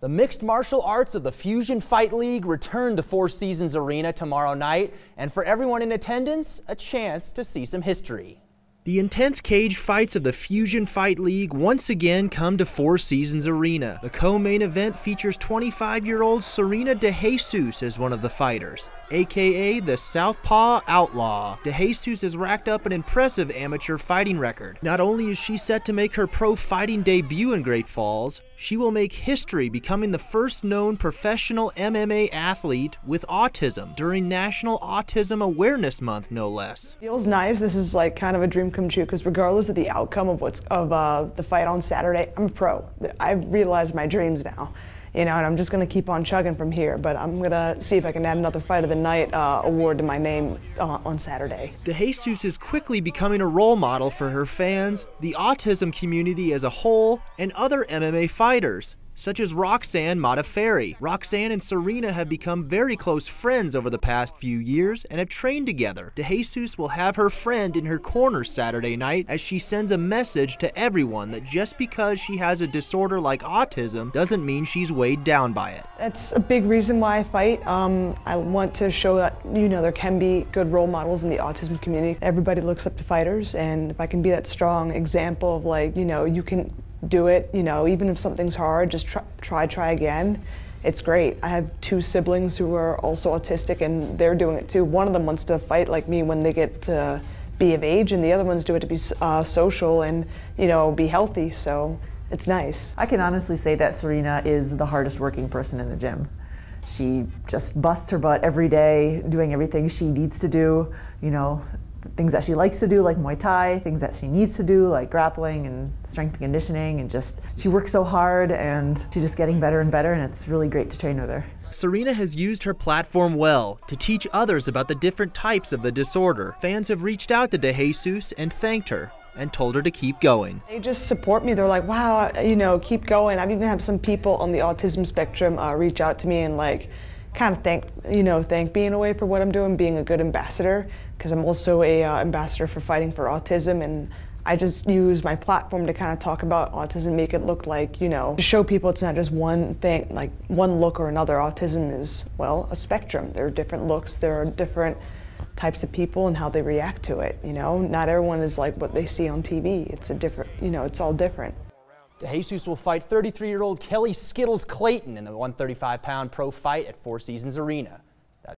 The mixed martial arts of the Fusion Fight League return to Four Seasons Arena tomorrow night, and for everyone in attendance, a chance to see some history. The intense cage fights of the Fusion Fight League once again come to Four Seasons Arena. The co-main event features 25-year-old Serena DeJesus as one of the fighters, aka the Southpaw Outlaw. DeJesus has racked up an impressive amateur fighting record. Not only is she set to make her pro fighting debut in Great Falls, she will make history becoming the first known professional MMA athlete with autism during National Autism Awareness Month, no less. Feels nice. This is like kind of a dream come true because regardless of the outcome of what's of uh, the fight on Saturday, I'm a pro. I've realized my dreams now. You know, and I'm just going to keep on chugging from here. But I'm going to see if I can add another Fight of the Night uh, award to my name uh, on Saturday. DeJesus is quickly becoming a role model for her fans, the autism community as a whole, and other MMA fighters such as Roxanne Modafferi. Roxanne and Serena have become very close friends over the past few years and have trained together. DeJesus will have her friend in her corner Saturday night as she sends a message to everyone that just because she has a disorder like autism doesn't mean she's weighed down by it. That's a big reason why I fight. Um, I want to show that, you know, there can be good role models in the autism community. Everybody looks up to fighters and if I can be that strong example of like, you know, you can do it, you know, even if something's hard, just try, try, try again. It's great. I have two siblings who are also autistic and they're doing it too. One of them wants to fight like me when they get to be of age and the other ones do it to be uh, social and, you know, be healthy, so it's nice. I can honestly say that Serena is the hardest working person in the gym. She just busts her butt every day, doing everything she needs to do. You know, things that she likes to do, like Muay Thai, things that she needs to do, like grappling and strength and conditioning, and just she works so hard and she's just getting better and better, and it's really great to train with her. Serena has used her platform well to teach others about the different types of the disorder. Fans have reached out to DeJesus and thanked her and told her to keep going. They just support me. They're like, wow, you know, keep going. I've even had some people on the autism spectrum uh, reach out to me and like, kind of thank you know thank me in a way for what I'm doing, being a good ambassador because I'm also a uh, ambassador for fighting for autism and I just use my platform to kind of talk about autism, make it look like, you know, to show people it's not just one thing, like one look or another. Autism is, well, a spectrum. There are different looks, there are different types of people and how they react to it, you know. Not everyone is like what they see on TV. It's a different, you know, it's all different. Jesus will fight 33-year-old Kelly Skittles Clayton in the 135-pound pro fight at Four Seasons Arena.